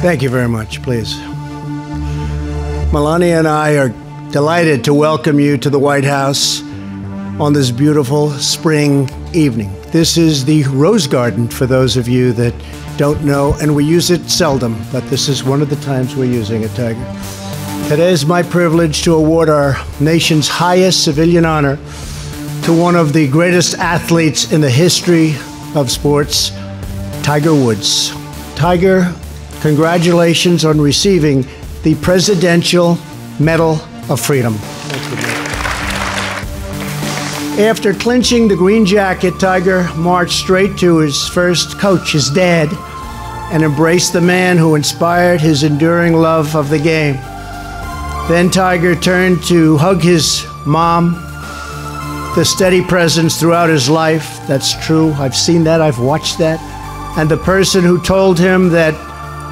Thank you very much, please. Melania and I are delighted to welcome you to the White House on this beautiful spring evening. This is the Rose Garden for those of you that don't know, and we use it seldom, but this is one of the times we're using it, Tiger. Today is my privilege to award our nation's highest civilian honor to one of the greatest athletes in the history of sports, Tiger Woods. Tiger, congratulations on receiving the Presidential Medal of Freedom. After clinching the green jacket, Tiger marched straight to his first coach, his dad, and embraced the man who inspired his enduring love of the game. Then Tiger turned to hug his mom, the steady presence throughout his life. That's true. I've seen that, I've watched that. And the person who told him that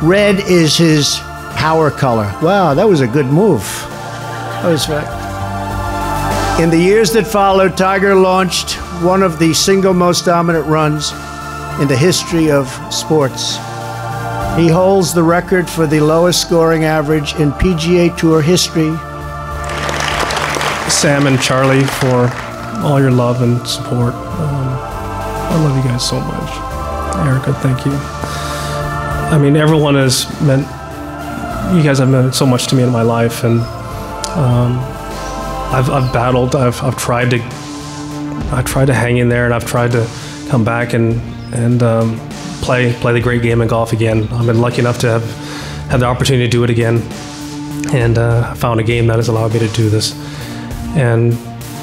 red is his power color. Wow, that was a good move. That was right. In the years that followed, Tiger launched one of the single most dominant runs in the history of sports. He holds the record for the lowest scoring average in PGA Tour history. Sam and Charlie, for all your love and support. Um, I love you guys so much. Erica, thank you. I mean, everyone has meant, you guys have meant so much to me in my life, and um, I've, I've battled. I've, I've tried to I tried to hang in there, and I've tried to come back and and um, play play the great game of golf again. I've been lucky enough to have had the opportunity to do it again, and uh, found a game that has allowed me to do this. And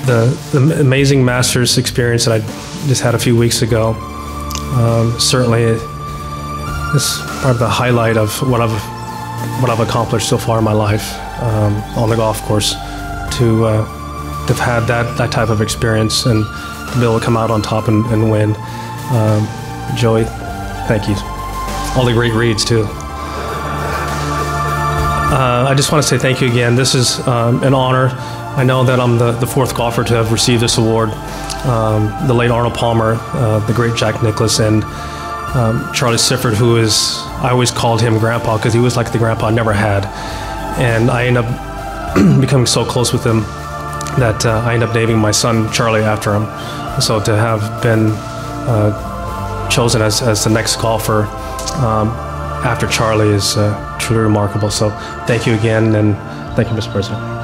the the amazing Masters experience that I just had a few weeks ago um, certainly is probably the highlight of what I've what I've accomplished so far in my life um, on the golf course to uh, have had that, that type of experience and to be able to come out on top and, and win. Um, Joey, thank you. All the great reads, too. Uh, I just want to say thank you again. This is um, an honor. I know that I'm the, the fourth golfer to have received this award. Um, the late Arnold Palmer, uh, the great Jack Nicklaus, and um, Charlie Sifford, who is, I always called him grandpa because he was like the grandpa I never had. And I end up becoming so close with him that uh, I end up naming my son Charlie after him. So to have been uh, chosen as, as the next golfer um, after Charlie is uh, truly remarkable. So thank you again, and thank you, Mr. President.